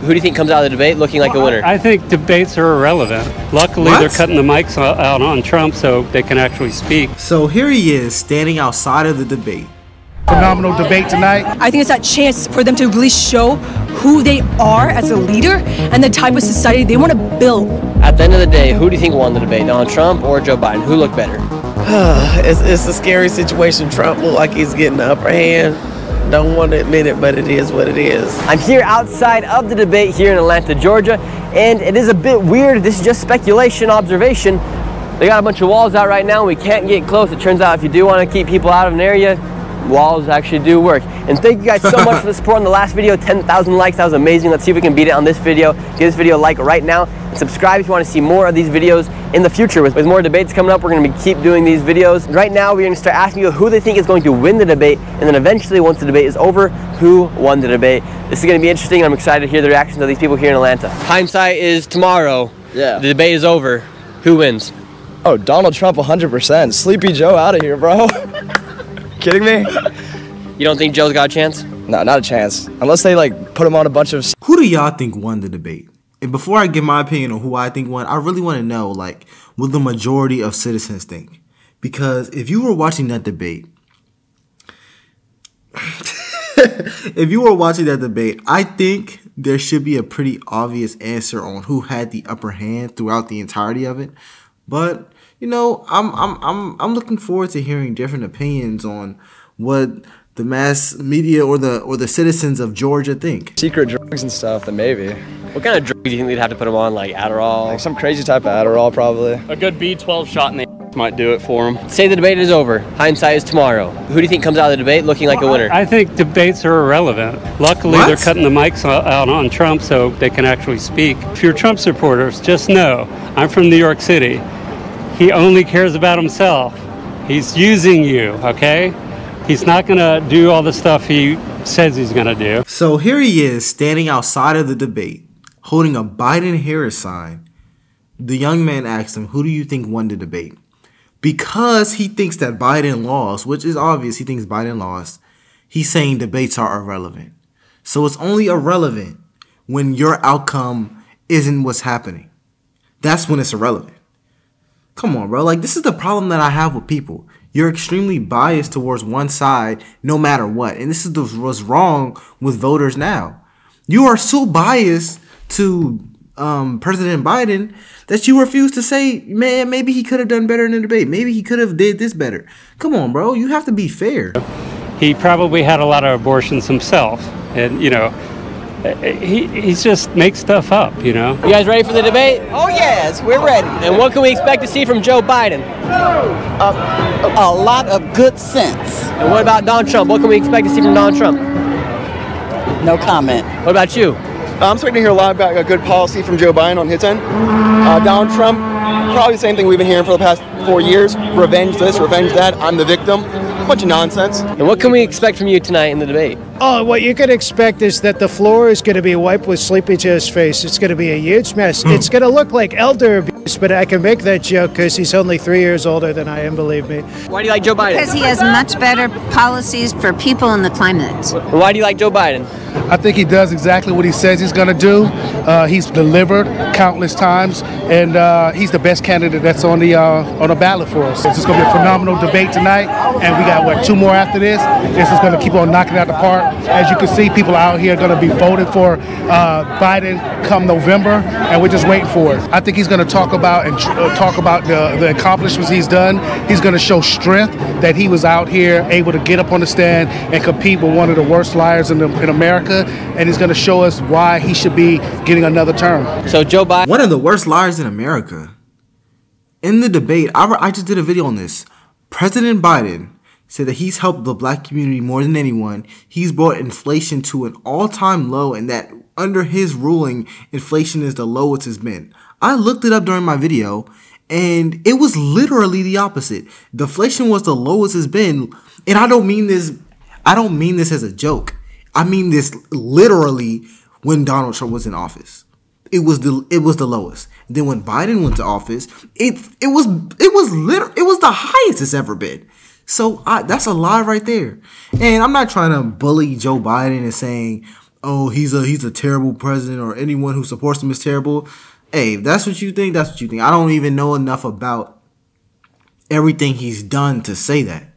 Who do you think comes out of the debate looking like a winner? I think debates are irrelevant. Luckily, What? they're cutting the mics out on Trump so they can actually speak. So here he is standing outside of the debate. phenomenal debate tonight. I think it's that chance for them to really show who they are as a leader and the type of society they want to build. At the end of the day, who do you think won the debate? Donald Trump or Joe Biden? Who looked better? It's, it's a scary situation. Trump looked like he's getting the upper hand. Don't want to admit it, but it is what it is. I'm here outside of the debate here in Atlanta, Georgia, and it is a bit weird. This is just speculation, observation. They got a bunch of walls out right now. We can't get close. It turns out if you do want to keep people out of an area, walls actually do work. And thank you guys so much for the support on the last video. 10,000 likes. That was amazing. Let's see if we can beat it on this video. Give this video a like right now. And subscribe if you want to see more of these videos in the future. With, with more debates coming up, we're going to be keep doing these videos. Right now, we're going to start asking you who they think is going to win the debate. And then eventually, once the debate is over, who won the debate. This is going to be interesting. I'm excited to hear the reactions of these people here in Atlanta. Hindsight is tomorrow. Yeah. The debate is over. Who wins? Oh, Donald Trump 100%. Sleepy Joe out of here, bro. Kidding me? You don't think Joe's got a chance? No, not a chance. Unless they like put him on a bunch of Who do y'all think won the debate? And before I give my opinion on who I think won, I really want to know like what the majority of citizens think. Because if you were watching that debate, if you were watching that debate, I think there should be a pretty obvious answer on who had the upper hand throughout the entirety of it. But you know, I'm I'm I'm I'm looking forward to hearing different opinions on what the mass media or the or the citizens of Georgia think. secret drugs and stuff, then maybe. What kind of drug do you think they'd have to put them on? Like Adderall? Like some crazy type of Adderall, probably. A good B12 shot in the might do it for them. Say the debate is over. Hindsight is tomorrow. Who do you think comes out of the debate looking like a winner? I think debates are irrelevant. Luckily, What? they're cutting the mics out on Trump so they can actually speak. If you're Trump supporters, just know I'm from New York City. He only cares about himself. He's using you, okay? He's not going to do all the stuff he says he's going to do. So here he is standing outside of the debate, holding a Biden Harris sign. The young man asks him, Who do you think won the debate? Because he thinks that Biden lost, which is obvious, he thinks Biden lost, he's saying debates are irrelevant. So it's only irrelevant when your outcome isn't what's happening. That's when it's irrelevant. Come on, bro. Like, this is the problem that I have with people. You're extremely biased towards one side no matter what. And this is the, what's wrong with voters now. You are so biased to um, President Biden that you refuse to say, man, maybe he could have done better in the debate. Maybe he could have did this better. Come on, bro. You have to be fair. He probably had a lot of abortions himself. And, you know, he, he's just makes stuff up, you know? You guys ready for the debate? Oh yes, we're ready. And what can we expect to see from Joe Biden? A lot of good sense. And what about Donald Trump? What can we expect to see from Donald Trump? No comment. What about you? I'm expecting to hear a lot about a good policy from Joe Biden on his end. Uh, Donald Trump, probably the same thing we've been hearing for the past four years. Revenge this, revenge that. I'm the victim. A Bunch of nonsense. And what can we expect from you tonight in the debate? Oh, what you can expect is that the floor is going to be wiped with Sleepy Joe's face. It's going to be a huge mess. It's going to look like elder abuse, but I can make that joke because he's only three years older than I am, believe me. Why do you like Joe Biden? Because he has much better policies for people in the climate. Why do you like Joe Biden? I think he does exactly what he says he's going to do. Uh, he's delivered countless times, and uh, he's the best candidate that's on the uh, on the ballot for us. It's going to be a phenomenal debate tonight, and we got what two more after this. This is going to keep on knocking out the park. As you can see, people out here are going to be voting for uh, Biden come November, and we're just waiting for it. I think he's going to talk about and tr- uh, talk about the, the accomplishments he's done. He's going to show strength that he was out here able to get up on the stand and compete with one of the worst liars in, the, in America, and he's going to show us why he should be getting another term. So Joe Biden. One of the worst liars in America. In the debate, I, I just did a video on this. President Biden said that he's helped the black community more than anyone. He's brought inflation to an all time low, and that under his ruling, inflation is the lowest it's been. I looked it up during my video, and it was literally the opposite. Deflation was the lowest it's been, and I don't mean this. I don't mean this as a joke. I mean this literally when Donald Trump was in office. It was the it was the lowest. Then when Biden went to office, it it was it was liter- it was the highest it's ever been. So I, that's a lie right there. And I'm not trying to bully Joe Biden and saying, oh, he's a he's a terrible president or anyone who supports him is terrible. Hey, if that's what you think, that's what you think. I don't even know enough about everything he's done to say that.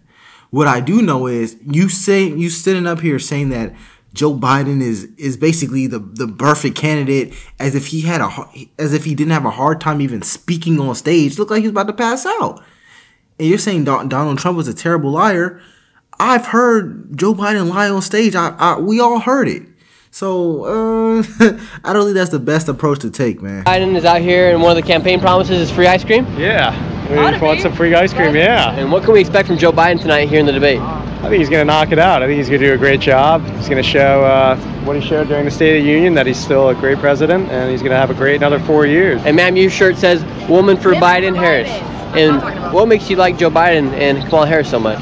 What I do know is you say you sitting up here saying that Joe Biden is is basically the the perfect candidate as if he had a as if he didn't have a hard time even speaking on stage. Looked like he was about to pass out. And you're saying Donald Trump was a terrible liar. I've heard Joe Biden lie on stage. I, I we all heard it. So uh, I don't think that's the best approach to take, man. Biden is out here, and one of the campaign promises is free ice cream. Yeah, we want some free ice cream. Yeah. And what can we expect from Joe Biden tonight here in the debate? I think he's going to knock it out. I think he's going to do a great job. He's going to show uh, what he showed during the State of the Union that he's still a great president, and he's going to have a great another four years. And ma'am, your shirt says "Woman for Biden Harris." And what makes you like Joe Biden and Kamala Harris so much?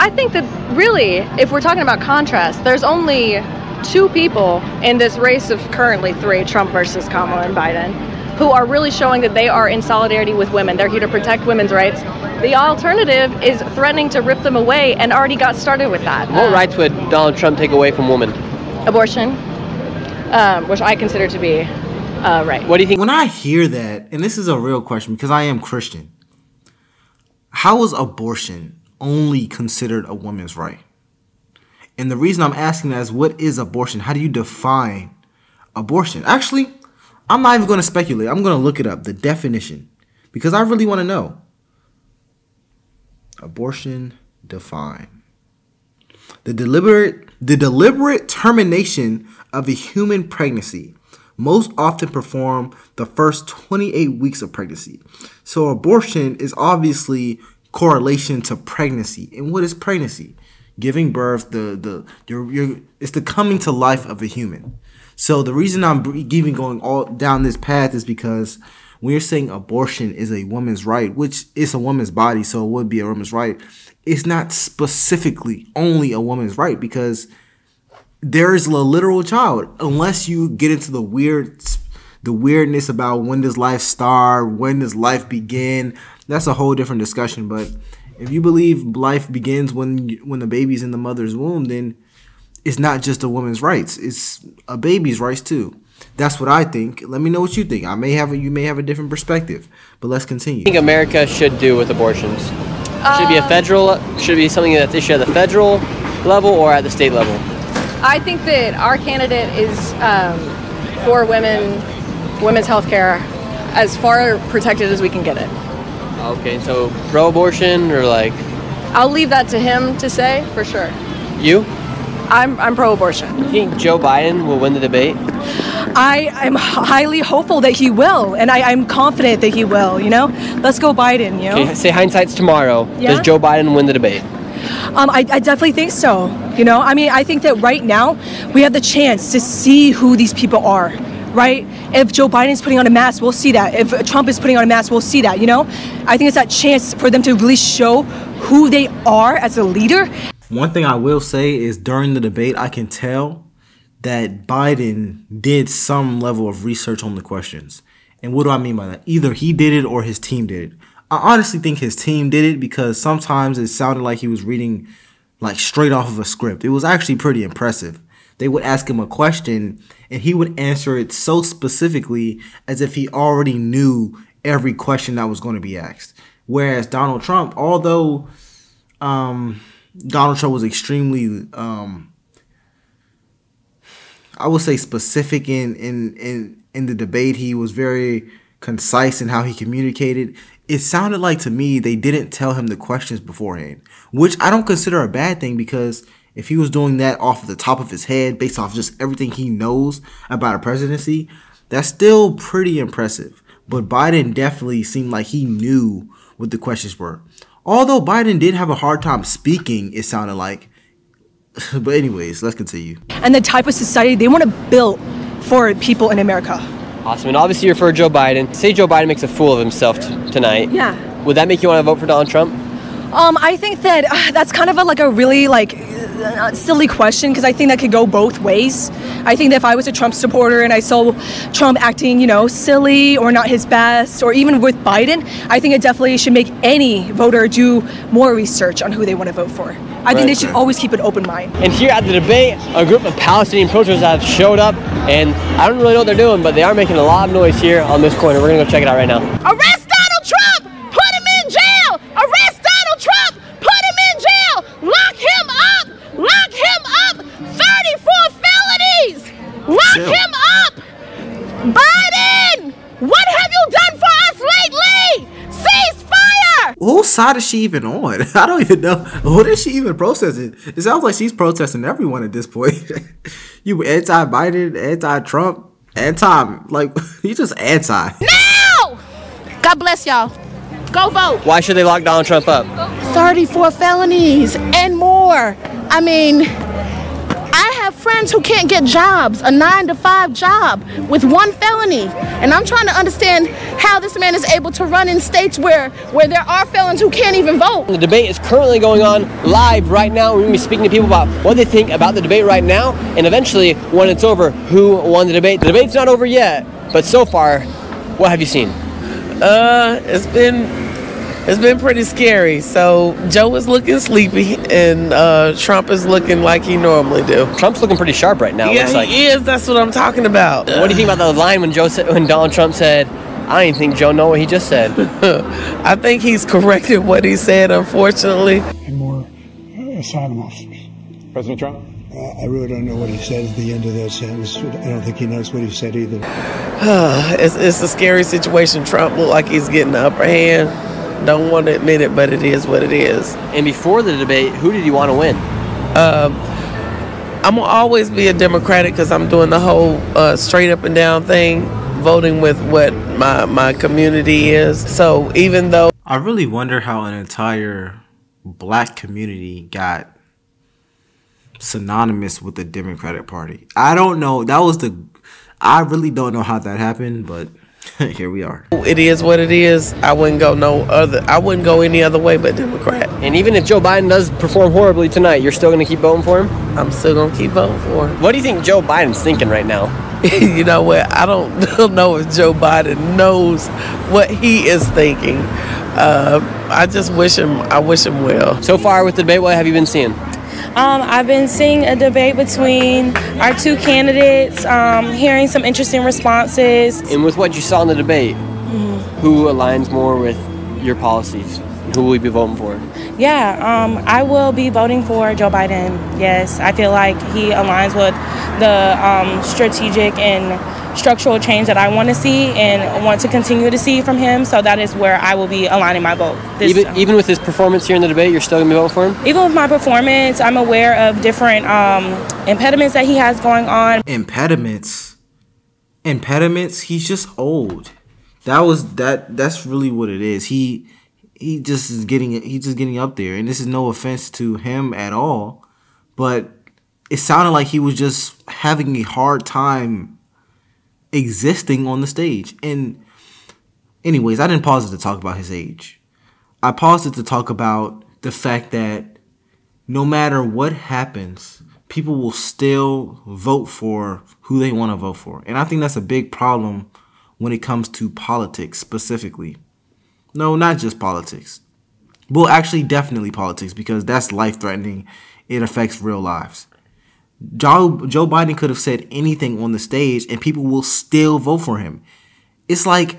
I think that really, if we're talking about contrast, there's only two people in this race of currently three Trump versus Kamala and Biden who are really showing that they are in solidarity with women. They're here to protect women's rights. The alternative is threatening to rip them away and already got started with that. What uh, rights would Donald Trump take away from women? Abortion, um, which I consider to be uh, right. What do you think? When I hear that, and this is a real question because I am Christian, how is abortion only considered a woman's right? And the reason I'm asking that is what is abortion? How do you define abortion? Actually, I'm not even going to speculate. I'm going to look it up, the definition, because I really want to know. Abortion define the deliberate the deliberate termination of a human pregnancy most often performed the first 28 weeks of pregnancy. So abortion is obviously correlation to pregnancy. And what is pregnancy? Giving birth, the the you're, you're, it's the coming to life of a human. So the reason I'm even going all down this path is because when you're saying abortion is a woman's right, which is a woman's body, so it would be a woman's right, it's not specifically only a woman's right because there is a literal child unless you get into the weird the weirdness about when does life start, when does life begin. That's a whole different discussion, but if you believe life begins when when the baby's in the mother's womb, then it's not just a woman's rights; it's a baby's rights too. That's what I think. Let me know what you think. I may have a, you may have a different perspective, but let's continue. What do you think America should do with abortions? Should it be a um, federal? Should it be something that's issued at the federal level or at the state level? I think that our candidate is um, for women, women's health care, as far protected as we can get it. Okay, so pro-abortion or like? I'll leave that to him to say for sure. You? I'm, I'm pro-abortion. You think Joe Biden will win the debate? I am highly hopeful that he will, and I, am confident that he will. You know, let's go Biden. You know, okay, say hindsight's tomorrow. Yeah? Does Joe Biden win the debate? Um, I, I, definitely think so. You know, I mean, I think that right now we have the chance to see who these people are right? If Joe Biden is putting on a mask, we'll see that. If Trump is putting on a mask, we'll see that, you know? I think it's that chance for them to really show who they are as a leader. One thing I will say is during the debate, I can tell that Biden did some level of research on the questions. And what do I mean by that? Either he did it or his team did it. I honestly think his team did it because sometimes it sounded like he was reading like straight off of a script. It was actually pretty impressive they would ask him a question and he would answer it so specifically as if he already knew every question that was going to be asked. Whereas Donald Trump, although um, Donald Trump was extremely, um, I would say, specific in in in in the debate, he was very concise in how he communicated. It sounded like to me they didn't tell him the questions beforehand, which I don't consider a bad thing because if he was doing that off the top of his head, based off just everything he knows about a presidency, that's still pretty impressive. But Biden definitely seemed like he knew what the questions were. Although Biden did have a hard time speaking, it sounded like. but anyways, let's continue. And the type of society they want to build for people in America. Awesome. And obviously you're for Joe Biden. Say Joe Biden makes a fool of himself tonight. Yeah. Would that make you want to vote for Donald Trump? Um, I think that uh, that's kind of a, like a really like uh, silly question because I think that could go both ways. I think that if I was a Trump supporter and I saw Trump acting, you know, silly or not his best, or even with Biden, I think it definitely should make any voter do more research on who they want to vote for. I think Right. they should always keep an open mind. And here at the debate, a group of Palestinian protesters have showed up, and I don't really know what they're doing, but they are making a lot of noise here on this corner. We're gonna go check it out right now. Arrest Donald side is she even on? I don't even know. What is she even protesting? It sounds like she's protesting everyone at this point. you anti Biden, anti Trump, anti like you just anti. Now! God bless y'all. Go vote. Why should they lock Donald Trump up? 34 felonies and more. I mean, I have friends who can't get jobs, a nine to five job with one felony. And I'm trying to understand how this man is able to run in states where, where there are felons who can't even vote. The debate is currently going on live right now. We're gonna be speaking to people about what they think about the debate right now, and eventually, when it's over, who won the debate. The debate's not over yet, but so far, what have you seen? Uh, it's been it's been pretty scary. So Joe is looking sleepy, and uh, Trump is looking like he normally do. Trump's looking pretty sharp right now. it yeah, looks like. he is. That's what I'm talking about. What do you think about the line when Joe said, when Donald Trump said, "I didn't think Joe know what he just said"? I think he's corrected what he said. Unfortunately, and more uh, asylum officers. President Trump? Uh, I really don't know what he said at the end of that sentence. I don't think he knows what he said either. it's it's a scary situation. Trump looked like he's getting the upper hand. Don't want to admit it, but it is what it is. And before the debate, who did you want to win? Um, I'm gonna always be a Democratic because I'm doing the whole uh, straight up and down thing, voting with what my my community is. So even though I really wonder how an entire black community got synonymous with the Democratic Party. I don't know. That was the. I really don't know how that happened, but here we are. it is what it is, I wouldn't go no other. I wouldn't go any other way but Democrat. And even if Joe Biden does perform horribly tonight, you're still going to keep voting for him? I'm still going to keep voting for him. What do you think Joe Biden's thinking right now? you know what? I don't, don't know if Joe Biden knows what he is thinking. Uh, I just wish him. I wish him well. So far with the debate, what have you been seeing? Um, I've been seeing a debate between our two candidates, um, hearing some interesting responses. And with what you saw in the debate, Mhm. who aligns more with your policies? Who will you be voting for? Yeah, um, I will be voting for Joe Biden. Yes, I feel like he aligns with the um, strategic and structural change that I want to see and want to continue to see from him. So that is where I will be aligning my vote. This, Even, even with his performance here in the debate, you're still going to be voting for him? even with my performance, I'm aware of different um, impediments that he has going on. Impediments. Impediments. He's just old. That was that. That's really what it is. He he just is getting he's just getting up there, and this is no offense to him at all, but it sounded like he was just having a hard time existing on the stage. And anyways, I didn't pause it to talk about his age. I paused it to talk about the fact that no matter what happens, people will still vote for who they want to vote for. And I think that's a big problem when it comes to politics specifically. No, not just politics. Well, actually, definitely politics because that's life threatening. It affects real lives. Joe, Joe Biden could have said anything on the stage and people will still vote for him. It's like,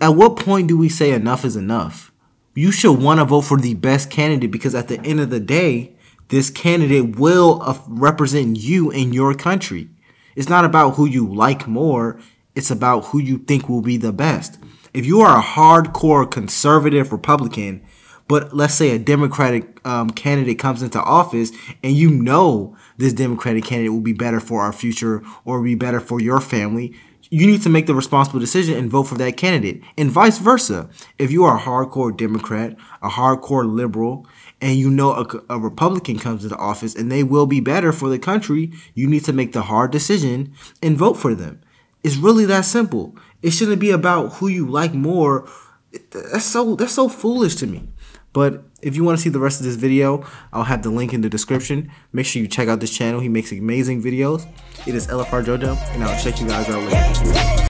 at what point do we say enough is enough? You should want to vote for the best candidate because at the end of the day, this candidate will uh, represent you in your country. It's not about who you like more, it's about who you think will be the best. If you are a hardcore conservative Republican, but let's say a Democratic um, candidate comes into office and you know this Democratic candidate will be better for our future or be better for your family, you need to make the responsible decision and vote for that candidate. And vice versa. If you are a hardcore Democrat, a hardcore liberal, and you know a, a Republican comes into office and they will be better for the country, you need to make the hard decision and vote for them. It's really that simple. It shouldn't be about who you like more. That's so that's so foolish to me. But if you want to see the rest of this video, I'll have the link in the description. Make sure you check out this channel. He makes amazing videos. It is LFR JoJo, and I'll check you guys out later.